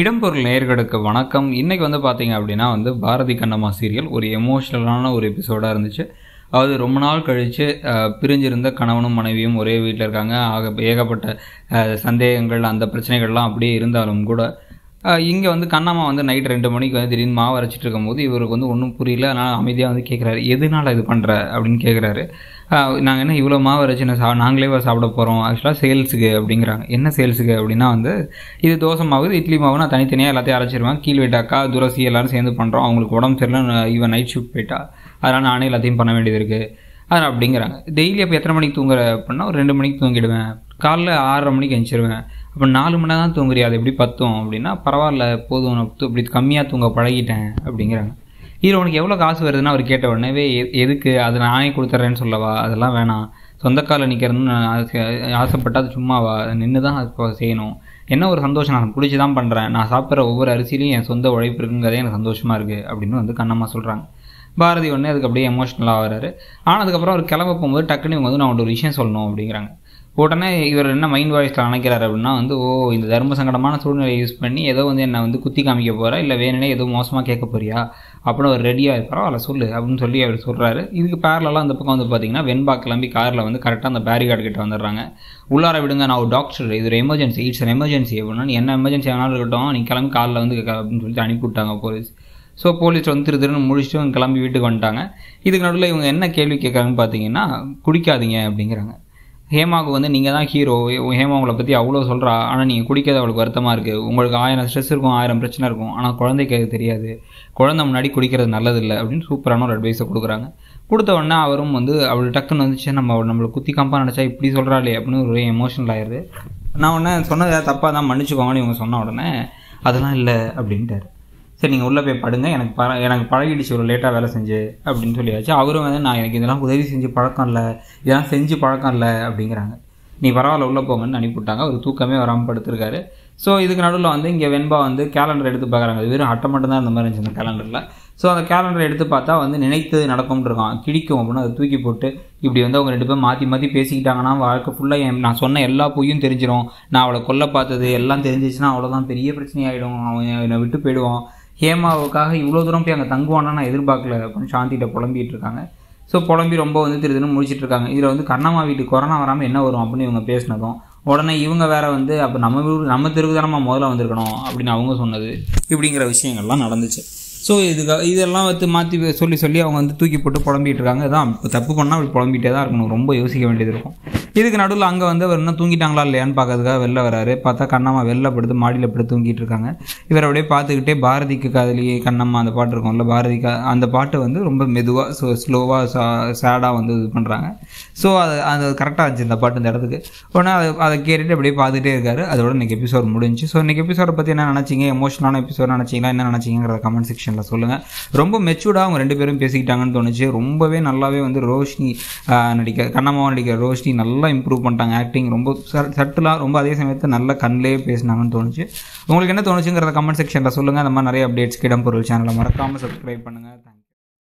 இடம்பொருள் நேயர்களுக்கு வணக்கம். இன்றைக்கி வந்து பார்த்தீங்க அப்படின்னா வந்து பாரதி கண்ணம்மா சீரியல் ஒரு எமோஷ்னலான ஒரு எபிசோடாக இருந்துச்சு. அதாவது ரொம்ப நாள் கழித்து பிரிஞ்சிருந்த கணவனும் மனைவியும் ஒரே வீட்டில் இருக்காங்க. ஆக ஏகப்பட்ட சந்தேகங்கள் அந்த பிரச்சனைகள்லாம் அப்படியே இருந்தாலும் கூட இங்கே வந்து கண்ணம்மா வந்து நைட் ரெண்டு மணிக்கு வந்து திடீர்னு மாவு அரைச்சிட்டு இருக்கும்போது இவருக்கு வந்து ஒன்றும் புரியல. அதனால் அமைதியாக வந்து கேட்குறாரு எதனால இது பண்ணுற அப்படின்னு கேட்குறாரு நாங்கள் என்ன இவ்வளோ மாவு அரைச்சி நான் சா நாங்களே சாப்பிட போகிறோம் ஆக்சுவலாக சேல்ஸுக்கு அப்படிங்கிறாங்க. என்ன சேல்ஸுக்கு அப்படின்னா வந்து இது தோசை மாவு இட்லி மாவு நான் தனித்தனியாக எல்லாத்தையும் அரைச்சிருவேன் கீழ் வீட்டாக்கா துரசி எல்லோரும் சேர்ந்து பண்ணுறோம் அவங்களுக்கு உடம்பு சரியில்லை. இவன் நைட் ஷிஃப்ட் போயிட்டா. அதனால் நானே எல்லாத்தையும் பண்ண வேண்டியது இருக்குது அது அப்படிங்கிறாங்க. டெய்லி அப்போ எத்தனை மணிக்கு தூங்குற? அப்படின்னா ஒரு ரெண்டு மணிக்கு தூங்கிடுவேன். காலைல ஆறரை மணிக்கு எழுந்திருவேன் அப்போ நாலு மணி தான் தூங்குறியா? அது எப்படி பத்தும்? அப்படின்னா பரவாயில்ல போதும் நான் இப்படி கம்மியாக தூங்க பழகிட்டேன் அப்படிங்கிறாங்க. இதில் உனக்கு எவ்வளோ காசு வருதுன்னு அவர் கேட்ட உடனே எ- எதுக்கு? அது நானே கொடுத்துட்றேன்னு சொல்லவா? அதெல்லாம் வேணாம். சொந்த காலில் நிற்கிறதுன்னு நான் ஆசை- ஆசைப்பட்டா அது சும்மாவா? நின்று தான் இப்போ செய்யணும். என்ன ஒரு சந்தோஷம்? நான் பிடிச்சி தான் பண்ணுறேன் நான் சாப்பிட்ற ஒவ்வொரு அரிசிலையும் என் சொந்த உழைப்பு இருக்குங்கிறதே எனக்கு சந்தோஷமாக இருக்குது அப்படின்னு வந்து கண்ணம்மா சொல்கிறாங்க பாரதி உடனே அதுக்கு அப்படியே எமோஷ்னலாக ஆனால் அதுக்கப்புறம் அவர் கிளம்ப போகும்போது டக்குன்னு இவங்க வந்து நான் ஒரு விஷயம் சொல்லணும் அப்படிங்கிறாங்க. உடனே இவர் என்ன மைண்ட் வாய்ஸில் நினைக்கிறார் அப்படின்னா வந்து ஓ இந்த தர்ம சங்கடமான சூழ்நிலையை யூஸ் பண்ணி ஏதோ வந்து என்னை வந்து குத்தி காமிக்க போகிறா இல்லை வேணுனே ஏதோ மோசமாக கேட்க போறியா? அப்படின்னு அவர் ரெடியாக பரவாயில்ல சொல்லு அப்படின்னு சொல்லி அவர் சொல்கிறாரு இதுக்கு பேரலாம் அந்த பக்கம் வந்து பார்த்தீங்கன்னா வெண்பா கிளம்பி காரில் வந்து கரெக்டாக அந்த பேரிகார்டு கிட்ட வந்துடுறாங்க. உள்ளார விடுங்க நான் ஒரு டாக்டர் இது ஒரு எமர்ஜென்சி இட்ஸ் அன் எமர்ஜென்சி அப்படின்னா என்ன எமர்ஜென்சி ஆனாலும் இருக்கட்டும் நீ கிளம்பி காலில் வந்து அப்படின்னு சொல்லிட்டு அனுப்பி விட்டாங்க போலீஸ் ஸோ போலீஸ் வந்து திரு திருன்னு முடிச்சுட்டு இவங்க கிளம்பி வீட்டுக்கு வந்துட்டாங்க. இதுக்கு நடுவில் இவங்க என்ன கேள்வி கேட்குறாங்கன்னு பார்த்தீங்கன்னா குடிக்காதீங்க அப்படிங்கிறாங்க. ஹேமாவுக்கு வந்து நீங்கள் தான் ஹீரோ ஹேமா உங்களை பற்றி அவ்வளோ சொல்கிறா ஆனால் நீங்கள் குடிக்கிறது அவளுக்கு வருத்தமாக இருக்குது உங்களுக்கு ஆயிரம் ஸ்ட்ரெஸ் இருக்கும் ஆயிரம் பிரச்சனை இருக்கும். ஆனால் குழந்தைக்கு அது தெரியாது. குழந்தை முன்னாடி குடிக்கிறது நல்லதில்லை அப்படின்னு சூப்பரான ஒரு அட்வைஸை கொடுக்குறாங்க. கொடுத்த உடனே அவரும் வந்து அவள் டக்குன்னு வந்துச்சு நம்ம அவள் நம்மளை குத்தி கம்பா நினச்சா இப்படி சொல்கிறாளே அப்படின்னு ஒரு எமோஷனல் ஆயிடுது. நான் உடனே சொன்னதை தப்பாக தான் மன்னிச்சுக்கோங்கன்னு இவங்க சொன்ன உடனே அதெல்லாம் இல்லை அப்படின்ட்டார். சரி நீங்கள் உள்ளே போய் படுங்க. எனக்கு பழ எனக்கு பழகிடுச்சு ஒரு லேட்டாக வேலை செஞ்சு அப்படின்னு சொல்லியாச்சு. அவரும் வந்து நான் எனக்கு இதெல்லாம் உதவி செஞ்சு பழக்கம் இல்லை. இதெல்லாம் செஞ்சு பழக்கம் இல்லை அப்படிங்கிறாங்க. நீ பரவாயில்ல உள்ளே போங்கன்னு அனுப்பிவிட்டாங்க அவர் தூக்கமே வராமல் படுத்திருக்காரு. ஸோ இதுக்கு நடுவில் வந்து இங்கே வெண்பா வந்து கேலண்டர் எடுத்து பார்க்குறாங்க அது வெறும் அட்டை மட்டும் தான் இந்த மாதிரி இருந்துச்சு அந்த கேலண்டரில் ஸோ அந்த கேலண்டர் எடுத்து பார்த்தா வந்து நினைத்தது நடக்கும்னு இருக்கான். கிடிக்கும் அப்படின்னு அதை தூக்கி போட்டு இப்படி வந்து அவங்க ரெண்டு பேரும் மாற்றி மாற்றி பேசிக்கிட்டாங்கன்னா வாழ்க்கை ஃபுல்லாக என் நான் சொன்ன எல்லா பொய்யும் தெரிஞ்சிடும் நான் அவளை கொல்ல பார்த்தது எல்லாம் தெரிஞ்சிச்சுன்னா அவ்வளோதான் பெரிய பிரச்சனையாகிடும் அவன் என்னை விட்டு போயிடுவான். ஹேமாவுக்காக இவ்வளோ தூரம் போய் அங்கே தங்குவானா நான் எதிர்பார்க்கல. அப்படின்னு சாந்திகிட்ட புலம்பிட்டு இருக்காங்க ஸோ புலம்பி ரொம்ப வந்து திரு திருன்னு முடிச்சிட்டு இருக்காங்க இதில் வந்து கண்ணம்மா வீட்டுக்கு கொரோனா வராமல் என்ன வரும் அப்படின்னு இவங்க பேசினதும் உடனே இவங்க வேற வந்து அப்போ நம்ம ஊர் நம்ம தெருவுக்கு நம்ம முதல்ல வந்திருக்கணும் அப்படின்னு அவங்க சொன்னது. இப்படிங்கிற விஷயங்கள்லாம் நடந்துச்சு. ஸோ இதுக்கு இதெல்லாம் வந்து மாற்றி சொல்லி சொல்லி அவங்க வந்து தூக்கி போட்டு புலம்பிகிட்டு இருக்காங்க அதான் தப்பு பண்ணால் அப்படி புலம்பிகிட்டே தான் இருக்கணும். ரொம்ப யோசிக்க வேண்டியது இருக்கும். இதுக்கு நடுவில் அங்கே வந்து அவர் இன்னும் தூங்கிட்டாங்களா இல்லையான்னு பார்க்கறதுக்காக வெளில வராரு. பார்த்தா கண்ணம்மா வெளில படுத்து மாடியில் படுத்து தூங்கிட்டு இருக்காங்க. இவர் அப்படியே பார்த்துக்கிட்டே பாரதிக்கு காதலியே கண்ணம்மா அந்த பாட்டு இருக்கும்ல பாரதி கா அந்த பாட்டு வந்து ரொம்ப மெதுவாக ஸோ ஸ்லோவாக சேடாக வந்து இது பண்ணுறாங்க ஸோ அது அது கரெக்டாக இருந்துச்சு இந்த பாட்டு இந்த இடத்துக்கு. உடனே அதை அதை கேட்டுட்டு அப்படியே பார்த்துட்டே இருக்காரு. அதோட இன்னைக்கு எபிசோட் முடிஞ்சு ஸோ இன்னைக்கு எபிசோட பற்றி என்ன நினச்சிங்க? எமோஷனலான எபிசோட் நினச்சிங்களா? என்ன நினச்சிங்கிறத கமெண்ட் செக்ஷனில் சொல்லுங்கள் ரொம்ப மெச்சூர்டாக அவங்க ரெண்டு பேரும் பேசிக்கிட்டாங்கன்னு தோணுச்சு. ரொம்பவே நல்லாவே வந்து ரோஷினி நடிக்க கண்ணம்மாவை நடிக்கிற ரோஷினி நல்லா இம்ப்ரூவ் பண்ணிட்டாங்க. ஆக்டிங் ரொம்ப சட்டிலாக ரொம்ப அதே சமயத்தில் நல்ல கண்ணிலே பேசினாங்கன்னு தோணுச்சு. உங்களுக்கு என்ன தோணுச்சுங்கிறத கமெண்ட் செக்ஷனில் சொல்லுங்கள் அந்த மாதிரி நிறைய அப்டேட்ஸ்க்கு இடம் பொருள் சேனலை மறக்காமல் சப்ஸ்கிரைப் பண்ணுங்கள் தேங்க்யூ